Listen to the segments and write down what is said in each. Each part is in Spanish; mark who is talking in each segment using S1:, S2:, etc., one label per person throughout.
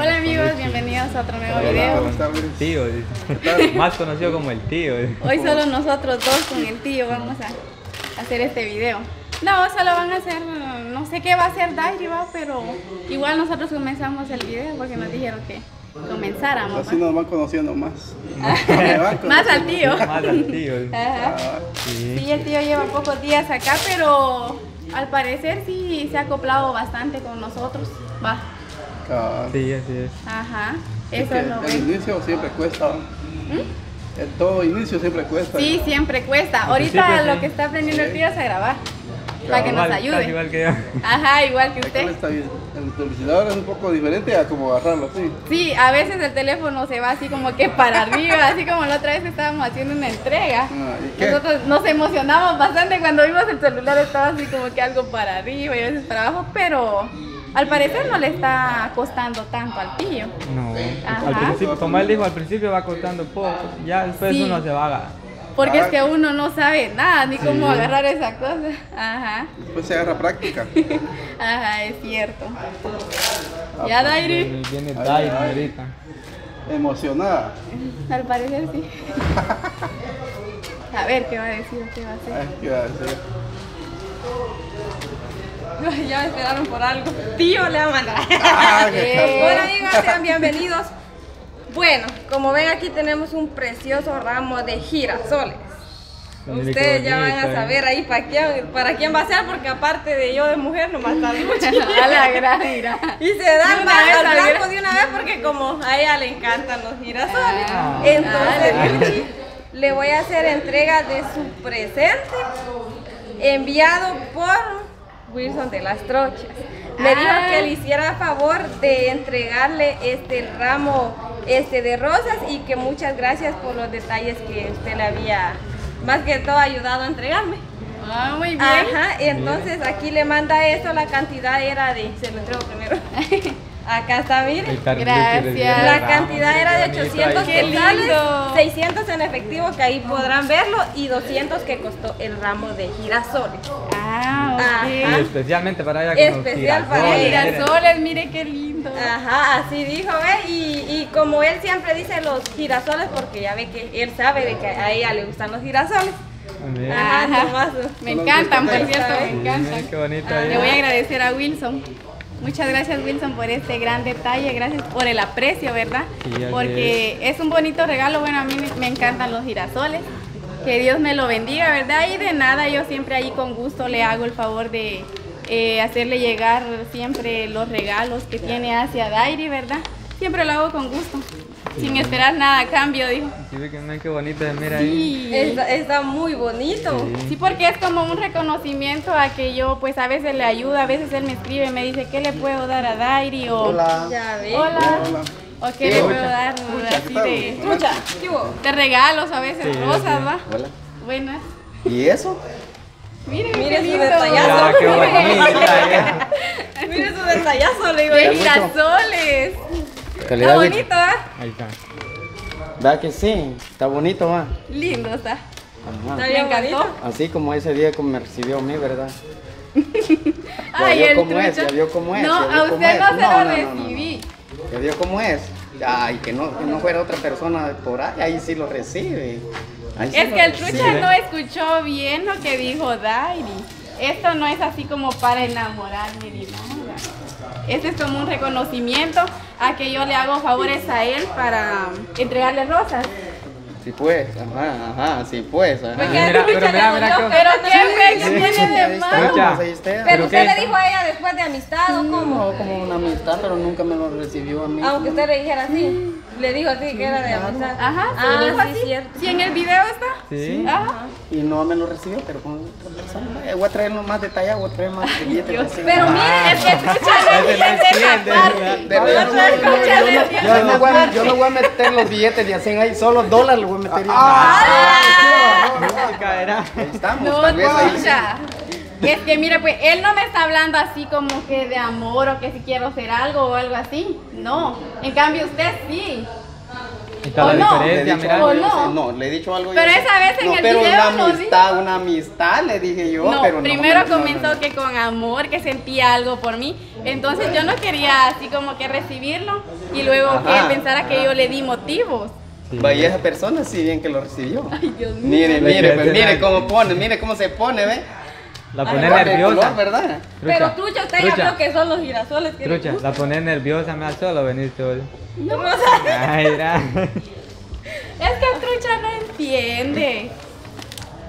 S1: Hola amigos, bienvenidos a otro nuevo video.
S2: Tío, más conocido como el tío.
S1: Hoy solo nosotros dos con el tío vamos a hacer este video. No, solo van a hacer, no sé qué va a hacer Dairi, pero igual nosotros comenzamos el video porque nos dijeron que comenzáramos.
S3: Así nos van conociendo más.
S1: más al tío.
S2: Más al tío.
S1: Ajá. Sí. sí, el tío lleva pocos días acá, pero al parecer sí se ha acoplado bastante con nosotros. Va.
S2: Sí, así es.
S1: Ajá. Eso es lo
S3: El inicio siempre cuesta. ¿Mm? El todo inicio siempre cuesta.
S1: Sí, siempre cuesta. Ahorita lo que está aprendiendo el tío es a grabar. Para que nos ayude.
S2: Igual que yo.
S1: Ajá, igual que usted.
S3: Está bien. El televisor es un poco diferente a como agarrarlo así.
S1: Sí, a veces el teléfono se va así como que para arriba, así como la otra vez estábamos haciendo una entrega. Ah, Nosotros nos emocionamos bastante cuando vimos el celular, estaba así como que algo para arriba y a veces para abajo, pero al parecer no le está costando tanto al tío.
S2: No, al principio, como él dijo, al principio va costando poco, ya después uno se va a
S1: porque es que uno no sabe nada, ni cómo agarrar esa cosa. Ajá.
S3: Pues se agarra práctica.
S1: Ajá, es cierto. ¿Ya, Dairi?
S2: Viene Dairi ahorita.
S3: Emocionada.
S1: Al parecer sí. a ver qué va a decir, qué va a hacer.
S3: ¿Qué va a decir?
S1: ya me esperaron por algo. Tío le va a mandar. Ah, bueno amigos, sean bienvenidos. Bueno, como ven aquí tenemos un precioso ramo de girasoles. Ustedes ya van a ¿eh? saber ahí para quién, para quién va a ser, porque aparte de yo de mujer, no estar mucho. a la gran Y se da el blanco de una vez porque como a ella le encantan los girasoles. Ah. Entonces, le voy a hacer entrega de su presente enviado por Wilson de las Trochas. Me dijo que ah. le hiciera favor de entregarle este ramo este de rosas y que muchas gracias por los detalles que usted le había más que todo ayudado a entregarme. Ah, muy bien. Ajá, entonces aquí le manda eso, la cantidad era de, se lo entrego primero. Acá está, mire. Gracias. La cantidad era de 800 quetzales, 600 en efectivo, que ahí podrán verlo, y 200 que costó el ramo de girasoles. Ah,
S2: Y especialmente para ella
S1: Especial para girasoles, mire qué lindo. Ajá, así dijo, ¿ve? Y, y como él siempre dice los girasoles, porque ya ve que él sabe de que a ella le gustan los girasoles. Ajá, Me encantan, por cierto, me encantan. Qué bonito. Le voy a agradecer a Wilson Muchas gracias Wilson por este gran detalle, gracias por el aprecio, ¿verdad? Porque es. un bonito regalo, bueno, a mí me encantan los girasoles. Que Dios me lo bendiga, ¿verdad? Y de nada, yo siempre ahí con gusto le hago el favor de eh, hacerle llegar siempre los regalos que tiene hacia Dairi, ¿verdad? Siempre lo hago con gusto sin esperar nada a cambio, dijo.
S2: Sí, que qué bonito de mira ahí.
S1: Está, está, muy bonito. Sí. porque es como un reconocimiento a que yo pues a veces le ayudo, a veces él me escribe, me dice, ¿qué le puedo dar a Dairi? O,
S3: Hola.
S1: Ya Hola. O qué le puedo dar así de, Mucha. de regalos, a veces rosas, ¿va?
S3: Hola.
S1: Buenas.
S3: ¿Y eso?
S1: Mire, mire su detallazo.
S2: qué bonita,
S1: Mire su detallazo, le digo, girasoles. Está bonito, ¿ah?
S3: Ahí está. ¿Verdad que sí? Está bonito, ¿va?
S1: Lindo está. Ajá. ¿Está bien
S3: Así como ese día como me recibió a mí, ¿verdad?
S1: Ay,
S3: el cómo es, ya vio cómo es.
S1: No, a usted no se lo recibí.
S3: Ya vio cómo es. Ay, que no, que no fuera otra persona por ahí, ahí sí lo recibe.
S1: es que el trucha no escuchó bien lo que dijo Dairi. Esto no es así como para enamorarme ni nada. Este es como un reconocimiento a que yo le hago favores a él para entregarle rosas.
S3: Sí pues, ajá, ajá, sí pues. Ajá.
S1: Mira, pero mira, mira, pero qué fe que tiene de malo. Pero usted le dijo a ella después de amistad o cómo?
S3: No, como una amistad, pero nunca me lo recibió a mí.
S1: Aunque usted le dijera así. Le dijo así que era de amistad. Ajá, sí, ah, dijo así. cierto. Sí, en el video está.
S3: Sí. Ajá. Y no me lo recibió, pero con otra persona. Eh, voy a traer más detallado, voy a traer más billetes.
S1: Pero miren, es que escucha
S3: Yo no voy a meter los billetes de 100 ahí, solo dólares los voy a meter.
S1: Ahí estamos, tal vez ahí. Es que mira, pues él no me está hablando así como que de amor o que si quiero hacer algo o algo así. No. En cambio usted sí.
S2: Está
S1: ¿O
S2: la
S1: no?
S3: Dicho
S2: mira.
S3: algo,
S1: ¿O no?
S3: sé, no, le he dicho algo. yo
S1: Pero esa vez en
S3: no,
S1: el
S3: pero
S1: video
S3: una amistad, una amistad, le dije yo,
S1: No,
S3: pero no.
S1: primero
S3: no, no,
S1: comenzó
S3: no.
S1: que con amor, que sentía algo por mí. Entonces yo no quería así como que recibirlo y luego
S3: Ajá.
S1: que pensara que yo le di motivos.
S2: Sí.
S3: Vaya esa persona, sí bien que lo recibió.
S1: Ay, Dios mío.
S3: Mire, mire, pues, mire cómo pone, mire cómo se pone, ¿ve?
S2: La
S3: Ay,
S2: pone nerviosa.
S3: color, ¿verdad?
S4: Pero trucha, usted ya
S2: Trucha.
S4: vio que son los girasoles que
S2: Trucha, la pone nerviosa, me da solo venir solo.
S4: Rosa.
S2: Ay, mira.
S1: Es que Trucha no entiende.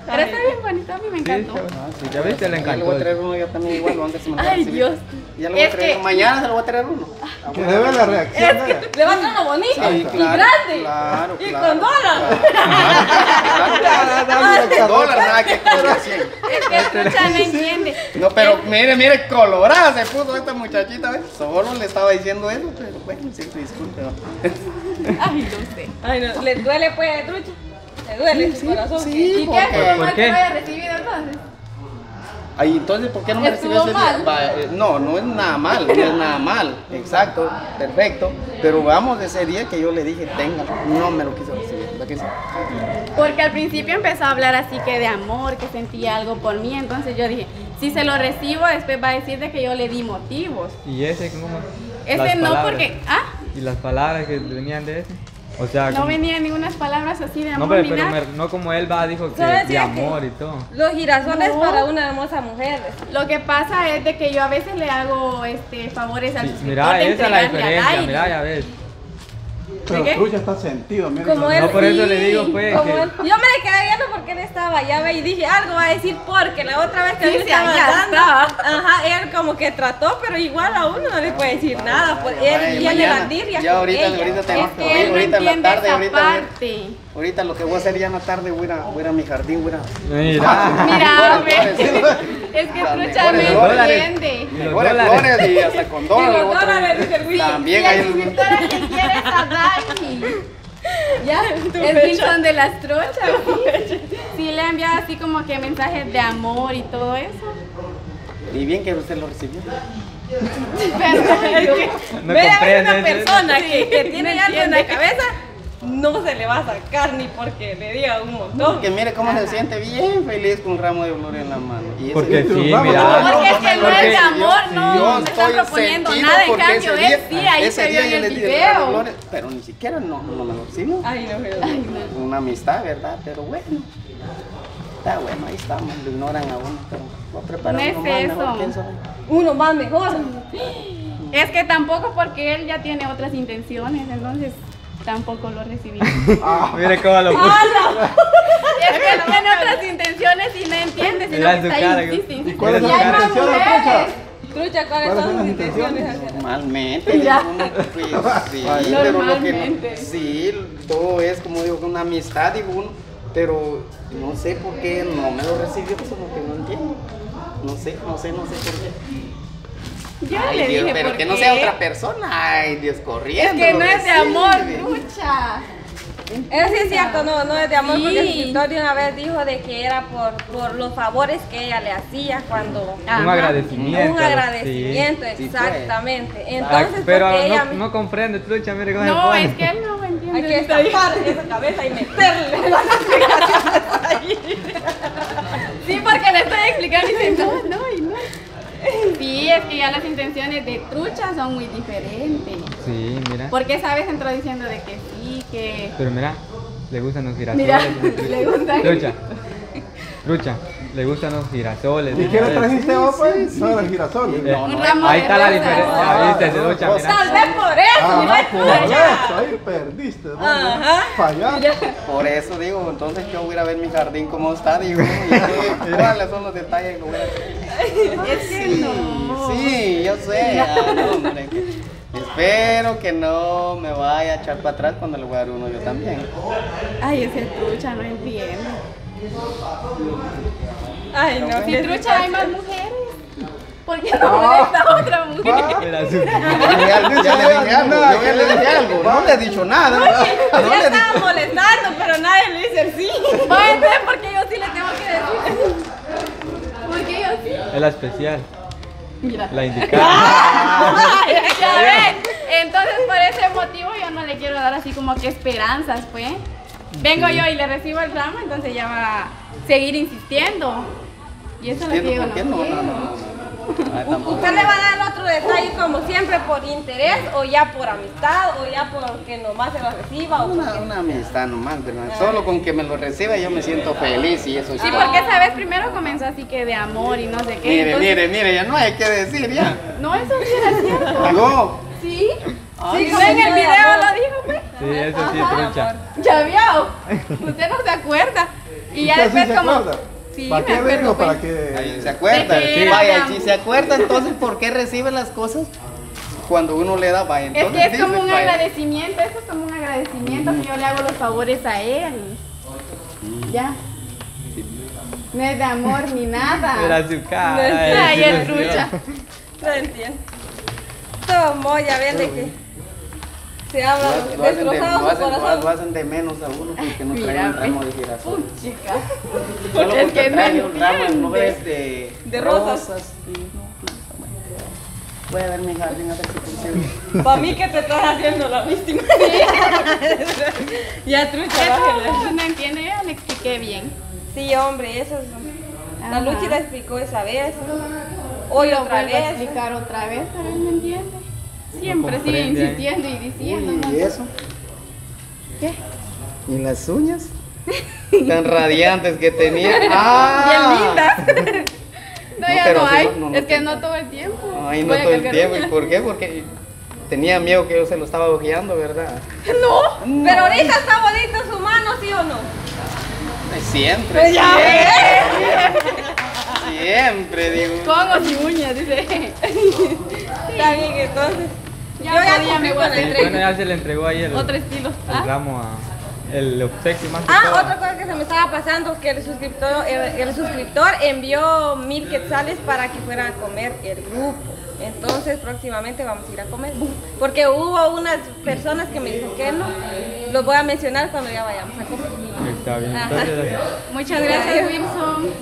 S1: Pero está bien bonito, a mí me encantó.
S3: sí,
S2: Ya viste, le
S3: Le
S2: encantó.
S3: voy a traer uno yo también igual, lo antes se me lo voy a
S1: Ay. Dios.
S3: Ya le voy a traer,
S1: que-
S3: mañana se lo voy a traer uno.
S5: Que debe la reacción.
S4: Le va a traer uno bonito
S3: Sí,
S4: y grande.
S3: claro,
S4: y con dólar.
S3: Claro, claro, con dólar, nada que con 100.
S1: Es que Trucha no entiende.
S3: No, pero mire, mire, colorada se puso esta muchachita, ¿ves? Solo le estaba diciendo eso, pero bueno, siempre disculpe.
S1: Ay, no sé.
S4: Ay, no, le duele pues, trucha. Le duele su corazón.
S3: sí,
S1: ¿Y qué?
S3: porque-
S1: ¿Estuvo
S2: ¿Por
S1: mal
S2: qué?
S1: que lo haya recibido entonces?
S3: Ay, entonces, ¿por qué no me recibió ese día?
S1: mal.
S3: Eh, no, no es nada mal, no es nada mal, exacto, perfecto. Pero vamos de ese día que yo le dije, tenga, no me lo quiso recibir. ¿verdad que sí?
S1: Porque al principio empezó a hablar así que de amor, que sentía algo por mí. Entonces yo dije, si se lo recibo, después va a decir de que yo le di motivos.
S2: ¿Y ese cómo?
S1: Ese
S2: Las
S1: no
S2: palabras.
S1: porque, ah,
S2: ¿Y las palabras que venían de ese? O sea,
S1: no
S2: como-
S1: venían ninguna palabras así de
S2: No,
S1: amor
S2: pero,
S1: ni
S2: pero
S1: nada.
S2: me- no como él va, dijo que de
S4: que-
S2: amor y todo.
S4: Los girasoles
S1: No.
S4: para una hermosa mujer.
S1: Lo que pasa es de que yo a veces le hago este favores al
S2: Sí,
S1: suscriptor
S2: mira, esa es la diferencia, mira, ya ves.
S5: Pero
S1: qué?
S5: Trucha está sentido, mire.
S4: Como él.
S2: No, por eso
S4: sí,
S2: le digo, pues, que-.
S4: Yo me le quedé viendo porque él estaba allá ve, y dije algo va a decir porque la otra vez que
S1: Sí,
S4: él estaba
S1: allá
S4: dando,
S1: estaba.
S4: ajá, él como que trató, pero igual a uno no le puede decir nada. Pues,
S3: Vaya,
S4: él viene
S3: mañana.
S4: bandirria
S3: Ya
S4: con
S3: ahorita-
S4: ella.
S3: ahorita te-
S1: Es que él no
S3: Ahorita en la
S1: entiende
S3: tarde,
S1: esa
S3: ahorita,
S1: parte.
S3: Ahorita lo que voy a hacer ya en la tarde, voy a ir a, voy a, mi jardín, voy a ir a...
S2: Mira.
S1: Mira, es que Trucha no
S2: dólares.
S1: entiende.
S2: Y los
S3: Mejores
S2: dólares.
S3: flores y hasta con
S4: Y
S3: dólares.
S4: el.
S3: También
S1: Y
S3: hay
S1: el a es Dani. Ya, es. Wilson de las trochas. Sí, sí le envía así como que mensajes de amor y todo eso.
S3: Y bien que usted lo recibió.
S1: Pero yo-
S2: No
S4: Ve a
S2: comprende,
S4: una persona que, que tiene
S1: no
S4: algo en la cabeza, no se le va a sacar ni porque le diga un montón.
S3: Que mire cómo se siente bien feliz con un ramo de flores en la mano. Y ese
S2: Porque sí, mira.
S1: Porque es que no
S2: Porque
S1: es de amor,
S3: yo-
S1: no, no está
S3: estoy
S1: proponiendo nada. En
S3: porque
S1: cambio, él sí, ahí
S3: ese
S1: se vio
S3: día
S1: en
S3: yo
S1: el video.
S3: flores, pero ni siquiera no, no me lo recibió.
S4: Ay, no, pero-
S3: Una amistad, ¿verdad? Pero bueno. Está bueno, ahí estamos, lo ignoran a uno, pero voy a preparar
S1: No es
S3: uno más
S1: eso.
S3: mejor, pienso.
S4: Uno más mejor.
S1: Es que tampoco porque él ya tiene otras intenciones, entonces tampoco lo recibí.
S5: Ah,
S2: Mire cómo lo puso.
S1: es que él tiene otras intenciones y no entiende, sino
S2: Mira
S1: que está
S2: cara,
S1: ahí, insiste.
S5: ¿Cuáles son las
S1: más
S5: intenciones,
S1: mujeres.
S5: Trucha?
S4: Trucha, ¿cuáles
S5: ¿Cuáles
S4: son sus intenciones?
S3: Normalmente,
S1: Ya.
S3: uno, pues, sí, pero lo que
S1: Normalmente.
S3: no, sí, todo es como digo, una amistad, digo uno, pero no sé por qué no me lo recibió, eso es lo que no entiendo. No sé, no sé, no sé por qué.
S1: Yo
S3: Ay,
S1: le
S3: Dios,
S1: dije,
S3: pero
S1: ¿por
S3: que no sea otra persona. Ay, Dios,
S1: Es
S3: corriendo.
S1: que
S3: lo
S1: no es de amor, trucha.
S4: Eso sí es cierto, no, no es de amor, porque el escritor de una vez dijo de que era por, por los favores que ella le hacía cuando...
S2: Un
S1: Ajá.
S2: agradecimiento.
S4: un agradecimiento,
S3: Sí,
S4: exactamente.
S2: sí.
S4: Entonces,
S2: pero
S4: porque ella...
S2: no, no comprende, trucha, mire cómo
S1: No, es que él no me entiende.
S4: Hay que estampar esa cabeza y meterle las explicaciones ahí.
S1: Sí, porque le estoy explicando y dice, no, no, y no. Sí, es que ya las intenciones de trucha son muy diferentes.
S2: Sí, mira.
S1: Porque esa vez entró diciendo de que sí, que...
S2: Pero mira, le gustan los girasoles.
S1: Mira, le gustan.
S2: Trucha. Trucha, le gustan los girasoles.
S5: ¿Y qué le trajiste vos, pues? No, los girasoles.
S2: Eh,
S3: No, no,
S2: ahí está la diferencia,
S5: Ah,
S2: viste, mira.
S4: Tal vez por eso,
S5: Ajá,
S4: mira,
S5: por
S4: trucha.
S5: eso, ahí perdiste. ¿no?
S4: Ajá.
S5: Fallaste.
S3: Por eso digo, entonces yo voy a ir a ver mi jardín cómo está, digo, cuáles son los detalles que voy a hacer.
S1: Es que no.
S3: Sí, yo sé. ah, no, hombre, que- espero que no me vaya a echar para atrás cuando le voy a dar uno yo también.
S1: Ay, ese trucha no entiende.
S4: Ay, no,
S1: Si trucha hay más mujeres, ¿por qué no me esta otra mujer?
S3: Ya le dije algo, yo ya le dije algo, no le he dicho nada. No
S4: Ya
S3: dicho.
S4: estaba molestando, pero nadie le dice el sí.
S1: Bueno, entonces, porque yo sí le tengo que decir. Porque yo sí.
S2: Es la especial,
S1: Mira.
S2: la indicada.
S1: Ya ven, entonces por ese motivo yo no le quiero dar así como que esperanzas, pues. Vengo yo y le recibo el ramo, entonces ya va a seguir insistiendo. Y eso
S3: por qué
S1: no
S3: no. Ah.
S4: ¿Usted le va a dar otro detalle como siempre por interés o ya por amistad o ya porque nomás se lo reciba? O
S3: Una,
S4: porque-
S3: una amistad nomás, ¿verdad? Solo con que me lo reciba yo me siento feliz y eso es
S1: Sí,
S3: todo.
S1: porque esa vez primero comenzó así que de amor y no sé qué.
S3: Mire,
S1: entonces-
S3: mire, mire, ya no hay que decir ya.
S1: No, eso sí era cierto.
S3: No.
S1: Sí.
S4: Sí,
S1: Sí, en el video lo dijo, pues.
S2: Sí, eso sí,
S4: Ajá,
S2: trucha.
S4: amor.
S1: Ya vio. Usted no se acuerda. Y ya
S5: ¿Usted sí
S1: después
S5: se
S1: como.
S5: acuerda?
S1: Sí,
S5: ¿Para qué
S1: acuerdo. pues.
S5: Para que...
S3: Ahí ¿Se acuerda?
S1: De que era
S3: Vaya, si se acuerda, entonces ¿por qué recibe las cosas cuando uno le da? Vaya,
S1: Es
S3: entonces
S1: que es
S3: dice,
S1: como un
S3: vaya.
S1: agradecimiento, eso es como un agradecimiento que yo le hago los favores a él. Ya. No es de amor ni nada.
S2: Era su cara.
S1: Ay,
S2: sí,
S1: el
S2: sí, sí.
S1: trucha.
S4: No entiendo. Tomó, ya ven de que se habla
S3: lo hacen de, lo hacen- de menos a uno porque no trae
S1: Mira,
S3: un ramo de girasol.
S1: Uy, chica.
S3: Solo
S1: Porque es que no
S3: trae un ramo en vez de,
S4: De rosas.
S3: bueno. Voy a ver mi jardín a ver si funciona.
S4: Para mí que te estás haciendo la víctima. ya trucha.
S1: Eso no entiende, ya le expliqué bien.
S4: Sí, hombre, eso es... La
S1: Ajá.
S4: Luchi la explicó esa vez. Hoy
S1: Lo
S4: otra vez.
S1: explicar otra vez, pero él no entiende. Siempre sigue insistiendo y diciendo. ¿no?
S3: ¿Y eso?
S1: ¿Qué?
S3: ¿Y las uñas? Tan radiantes que tenía. ¡Ah!
S1: Bien lindas. no,
S3: No,
S1: ya no hay.
S3: no,
S1: es que no todo el tiempo.
S3: Ay, no todo el tiempo. ¿Y por qué? Porque tenía miedo que yo se lo estaba ojeando, ¿verdad?
S1: No.
S4: Pero ahorita está bonito su mano, ¿sí o no?
S3: Siempre.
S4: Pues ya
S3: siempre, siempre, digo.
S1: Con o sin uñas, dice.
S4: Está bien, entonces.
S1: Ya
S4: Yo ya
S1: me voy a
S4: tren.
S2: Bueno, ya se le entregó ahí el,
S1: Otro estilo.
S2: el
S1: ¿Ah?
S2: ramo a. El obsequio más que
S4: Ah,
S2: todo.
S4: otra cosa que se me estaba pasando, que el suscriptor, el, el suscriptor envió mil quetzales para que fueran a comer el grupo. Entonces próximamente vamos a ir a comer. Porque hubo unas personas que me dijeron que no. Los voy a mencionar cuando ya vayamos a comer.
S2: Está bien. Entonces,
S1: Muchas gracias, Wilson.